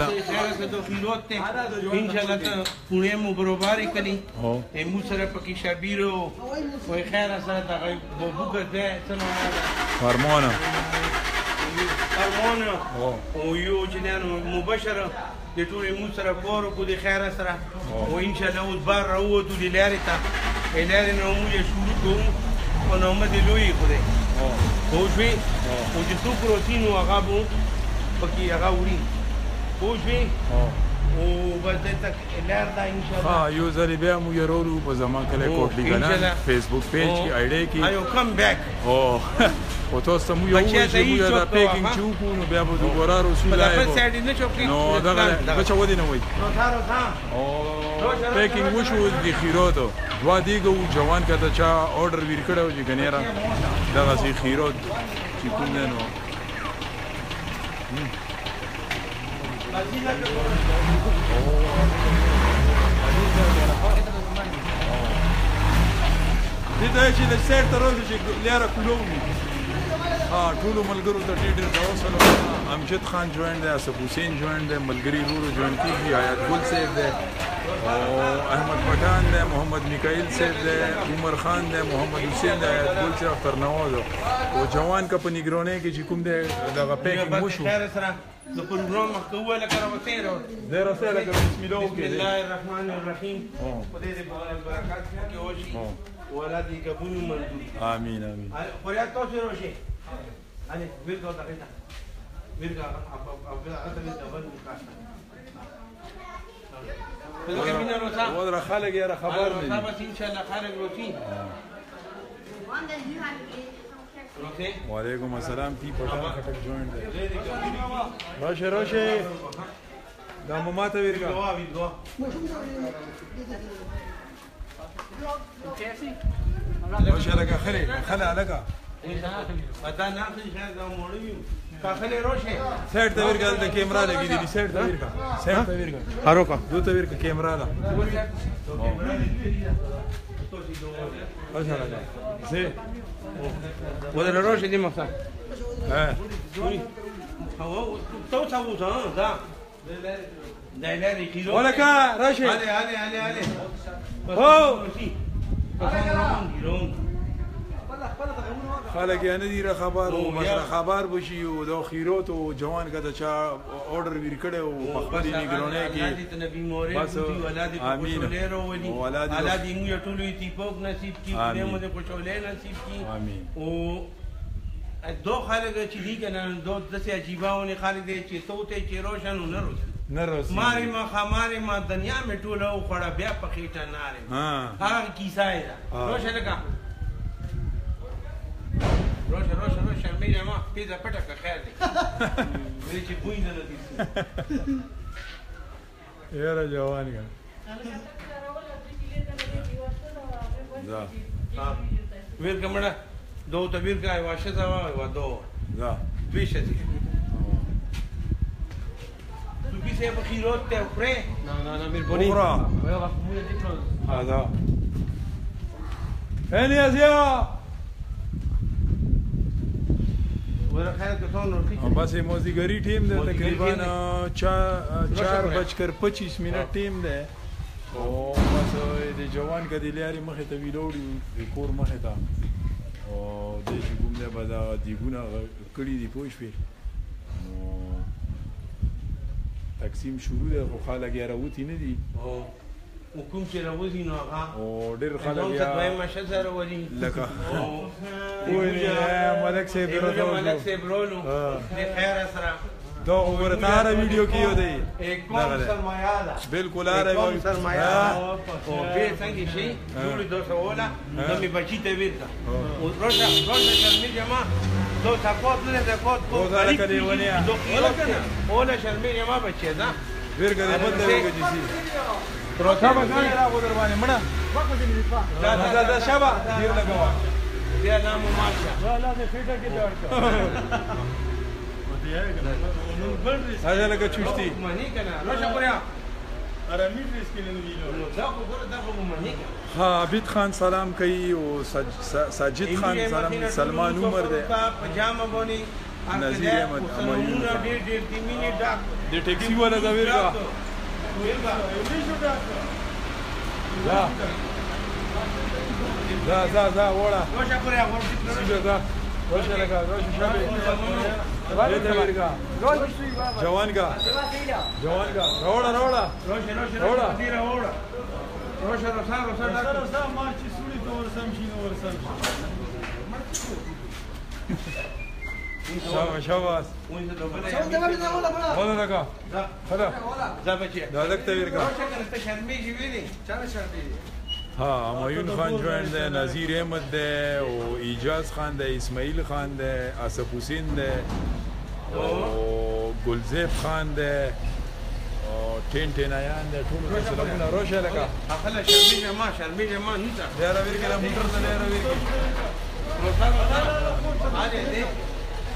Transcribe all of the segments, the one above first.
خیرات ته ان شاء الله ته پونه مو برابر کړي امو سره پکې شبیرو وای خیر سره دغه بوبو ګرځه څنګه فرمانه فرمانه او یو جنانو مباشره د ټولې مو سره کور کو د خیر سره او ان شاء الله اوس بار راوته د لارې ته لارې نو موږ شروع کوو په نوم د لوی خدای او خو شوي او د څو پروتین او هغه بو پکې هغه وړي پوجوي او ورته تک لار دا ان شاء الله ها یو ځل بیا مو يرولو په زمان کله کوټلی کنه فیسبوک پیج کی اړې کی آی کم بیک او او تاسو مو یو چې مو یو دا پیکینګ چې وکړو نو بیا به دوباره رسول الله په سړی نه چوکې نو دا به چا ودی نه وای نو تاسو هم او پیکینګ وشو د خیراتو دوا دیګو جوان کته چا اورډر ور کړو چې غنیرا دا غسی خیرات چې کوم نه نو دي ده يجي للسير تروجي ليرا كلومي ها ټول ملګرو ته ډېر ډېر دعا سلام امجد خان جوائن دی اسف حسین جوائن دی ملګری رورو جوائن کیږي حیات ګل صاحب دی او احمد پټان دی محمد میکائیل صاحب دی عمر خان دی محمد حسین دی حیات ګل صاحب ترنواز او جوان کا په نگرونې کې چې کوم دی دغه پیک موشو د پروګرام مخکې وویل کړه وسیرو زه رساله کوم بسم الله بسم الله الرحمن الرحیم په دې برکات کې اوشي ولادي قبول منظور امين امين خو یا تاسو روشه Ani, mir kau tak kita. Mir kau apa apa apa kita baru buka. خلق مين روزا ودرا خلق يا خبر من روزا بس ان شاء الله خلق روتين وعلیکم السلام پی پټان خټک جوائن دی راشه راشه دا مما ته ورګا دعا وی دعا راشه لګه خلې خلې لګه سير تبير قال ده كاميرا لا جديد سير تبير قال سير تبير قال هروكا دو تبير كاميرا لا ايش هذا زين ولا الروش دي مفتاح اه هو تو تو تو ذا ولا كا راشد علي علي علي علي هو خلک یې نه دي را خبر او مشر خبر بشي او د خیرات او جوان کده چا اورډر ور کړي او په خپل نګرونه کې بس امين ولادي ولادي موږ ټول یې تیپوک نصیب کی دې مو دې کوچولې نصیب کی امين او دو خلک چې دي کنه دو دسه عجیبونه خلک دي چې توته چې روشن نه روشن نروس ماری ما خماری ما دنیا می ټوله خوړه بیا په خېټه نارې ها هغه کیسه ده روشن کا پیدا پټه که خیر دی وایي چې بوی نه لګي یاره جوان یم دا ویر کمړه دو ته ویر کای واشه دا وا دو دا دویشه دي تو کی سے بخیروت ته پرې نه نه نه مهرباني اورا وای واه مو دې پلان دا هلی ازیا بس مازیګری ټیم دی تقریبا 4 4 بجکر 25 منټ ټیم دی او بس د جوان کدی لاري مخه ته ویلوړي کور مخه ته او د چې کوم دی به دا دیګونه کړی دی پوه شوې نو تقسیم شروع دی خو خلک یې راوتی نه دي حکوم چې راوځي نو هغه او ډېر خلک یا دوی مشه سره وری لکه او ملک صاحب درته ملک صاحب رولو دې خیر سره دا ورتاره ویډیو کې یو دی کوم سرمایا ده بالکل اره کوم سرمایا او به څنګه شي ټول دوه سواله نو می بچی ته ورته او روزه روزه شرمې جما دو تاکوت نه تاکوت کو غریب دو کیلو کنه اوله شرمې جما بچی ده ورګه دې بنده ورګه دې شي پروته به ځان راغو در باندې مړه دا دا دا شابه ډیر لګوا بیا نامو ماشه لا لا دې فیټه کې جوړ کړ اجه لکه چوشتي منی کنه راشه پریا ها عبید خان سلام کوي او ساجد خان سلام سلمان عمر دی پجامه باندې نظیر احمد امایون د ټیکسی ولا دا ویرګه دا دا دا دا وړه وشه پرې ورشي دا وشه لگا وشه شابه جوان کا جوان کا روڑا روڑا روڑا روشا روشا روشا روشا ما چې سوري تور سم شي نور سم شي شاباش شاباش شاباش دغه به زمولا بلا ولا دغه خدا زابچی دا دک تویر کا شکل شرمې جوړې چا شرمې ها همایون خان جوان ده نظیر احمد ده او ایجاز خان ده اسماعیل خان ده اسف حسین ده او گلزیب خان ده او ټین ټین ایان ده ټول سلامونه روشه لگا اخله شرمې ما شرمې ما نه ده راویر کله موټر ته راویر کله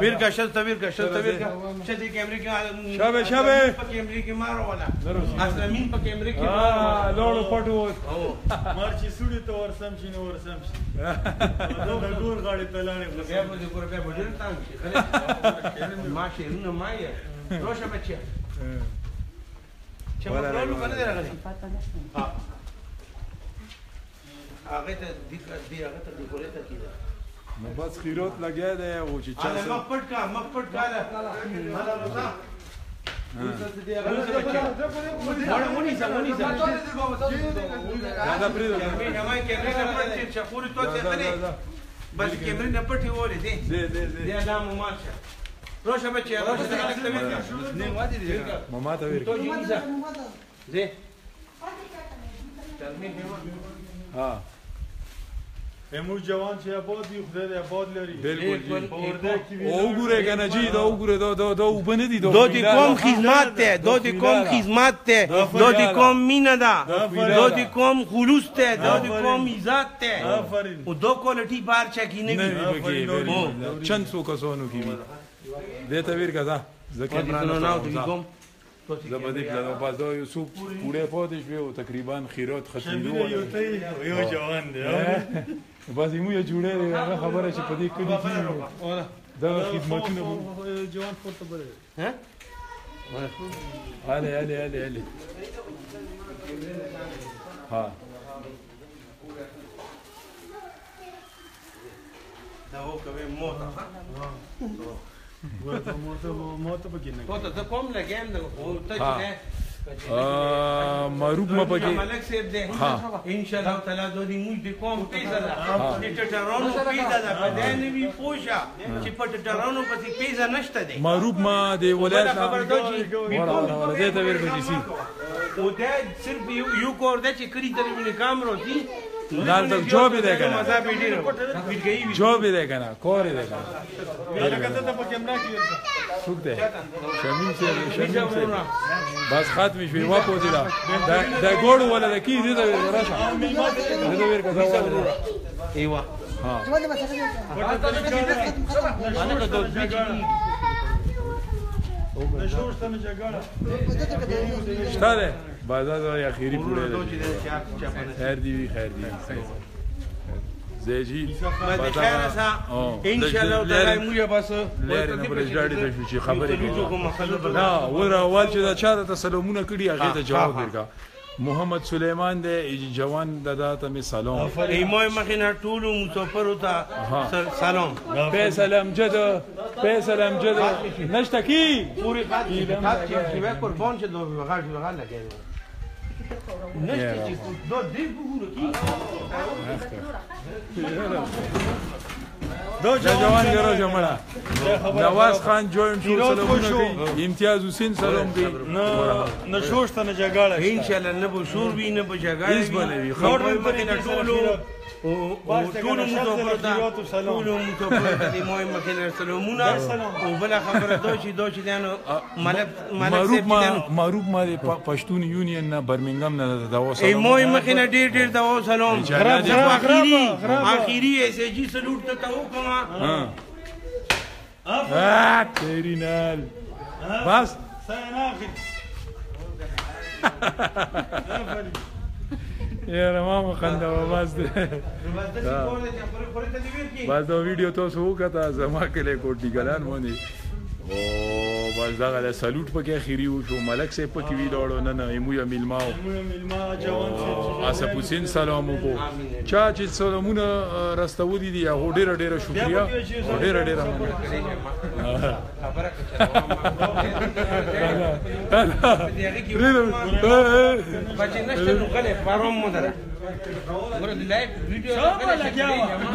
ویرکا شلته ویرکا شلته ویرکا شته کیمرې کې شابه شابه په کیمرې کې مارو ولا اسلامین په کیمرې کې مارو لوړ پټو مار چې سړی ته ورسم شي نو ورسم شي نو د ګور غاړي ته لاړې نو بیا په دې ګور په ډیر تنګ شي ما شي نو ما یې روشه بچیا چې په ټول باندې راغلی هغه ته دې هغه ته دې ګورې ته کیده نو بس خیروت لګیا دی او چې چا سره مخ پټ کا مخ پټ کا له رضا بس کیمرې نه پټې ولې دي دي دا مو ماشه روشه بچي روشه څنګه تکتمې نه وادي دي ماما ته ورکې زه ترمیم ها امروز جوان چې آباد دی خدای دې آباد لري بالکل او ګوره کنه دا او ګوره دا دا دا او بنه دي دا دا دې کوم خدمت ته دا دې کوم خدمت ته دا دې کوم مینا دا دا دې کوم خلوص ته دا دې کوم عزت ته او دو کوالټي بار چا کی نه وی چند سو کسانو کی دې ته ور کدا زکه نه نه کوم زبدی پلانو پازو یو سوپ پوره پاتش بیو تقریبا خیرات ختمیدو یو ته یو جوان دی بس یمو یو جوړه هغه خبره چې پدې کدي کیږي دا خدمتونه جوان پورته بره ها هله هله هله هله ها دا وکوي موته ها ته کوم لګیم د خو ته چې نه مروب ما پکې ملک صاحب دې ان شاء الله تعالی د دې موږ د کوم پیزا د ټټرانو پیزا د بدن وی پوښا چې په ټټرانو پسې پیزا نشته دی مروب ما د ولایت خبردار چې ورته ورته ورته سي او دا صرف یو کور دی چې کړی د کامرو دی دال تک جواب دی کنه مزه بیډی بیټګی جواب دی کنه کور دی کنه دا کته ته په کیمرا کې څوک دی شمیم سي شمیم سي بس ختم شوی وا په دا دا ګوړ ولا د کی دی دا راشه دا ور کا دا ایوا ها شته ده بعدا دا اخیری پوره خیر دی خیر دی زیجی بعدا ان شاء الله تعالی مو یا بس لری نه برج داړي د شي خبرې نه ور اول چې دا چا ته سلامونه کړی هغه ته جواب ورکا محمد سلیمان دی جوان ددا ته می سلام ایمو مخینه ټول مسافر ته سلام به سلام جد به سلام جد نشته کی پوری خاطر قربان شد نو غاړ غاړ لګیږي نشته چې دا دې وګوره کی دو جوان ګرو جمړه نواز خان جوین ټول سلامونه کوي امتیاز حسین سلام کوي نه نه شوشته نه جګړه ان شاء الله نه به شور وي نه به جګړه هیڅ بنوي خبر به نه ټولو او ټول مسافر دا ټول مسافر د موي مخینه سلامونه او بل خبره دا چې دا چې دانو ملک ملک سي دانو معروف ما پښتون یونین نه برمنګم نه دا وسه ای موي مخینه ډیر ډیر دا وسلام اخیری اخیری اس جی سلوټ ته تو کوما ها تیرینال بس سناخت یاره ما مخنده و بس دې بس دا ویډیو تاسو وکړه زما کله کوټی ګلان باندې او بس دا غلا سلوټ پکې خيري وشو ملک سه پکې وی لاړو نه نه ایمو یا میلماو ایمو یا میلما جوان اسه حسین سلام وکړو چا چې سلامونه راستولې دي هغه ډیره ډیره شکریا ډیره ډیره خبره کوي بچی نشته نو غلې فارم مو دره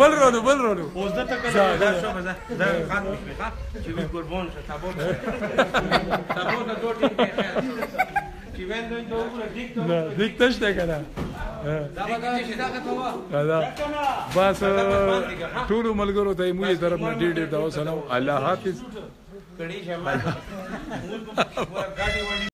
بل رونو بل رونو اوزده تا کنه دا شو بزه دا خط میخواه چی بی گربون شد تبور تبور دو تیم که خیلی چی بین دوی دو دیکتش ده کنه بس ټول ملګرو ته موږ طرف نه ډېر ډېر دا وسلام الله حافظ